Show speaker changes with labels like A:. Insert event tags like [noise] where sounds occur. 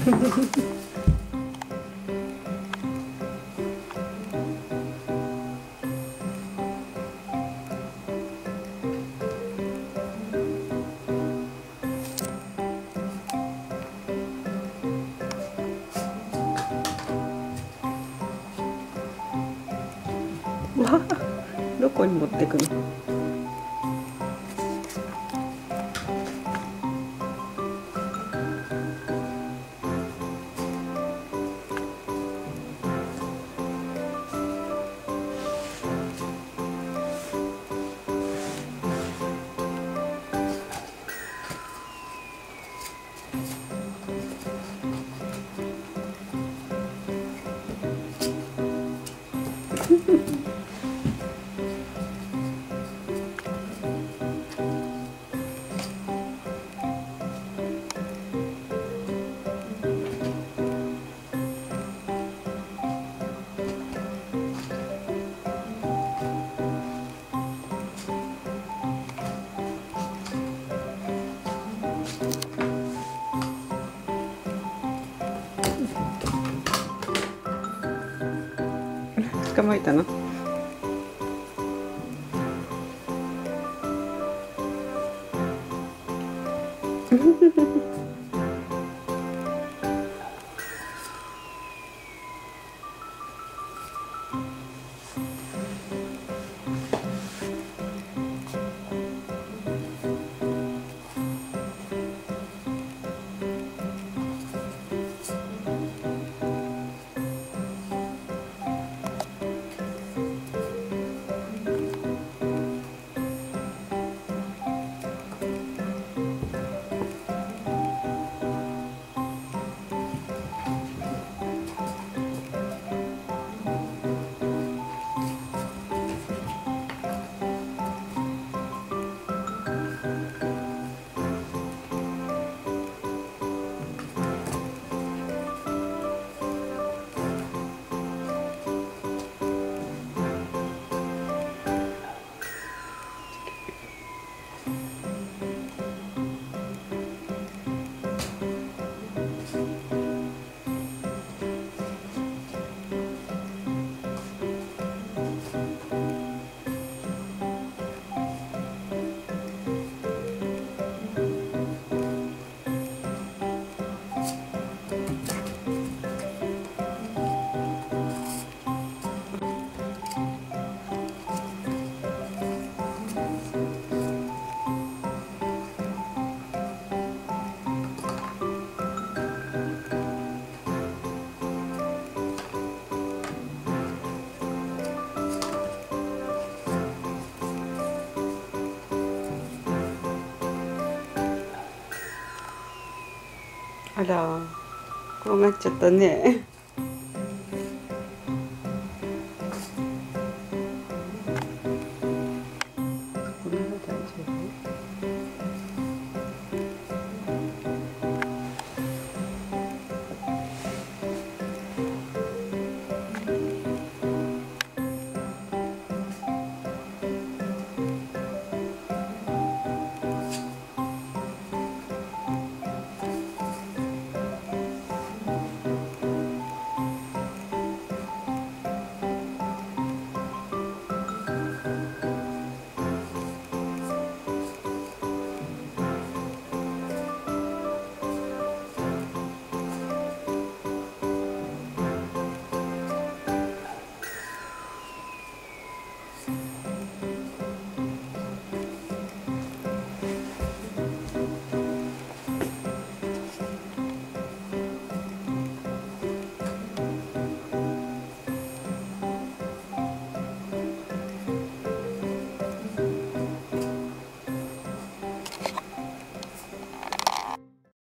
A: [laughs] わどこに持ってくの？Mm-hmm. [laughs] 捕まえたの？[laughs] あらこうなっちゃったね。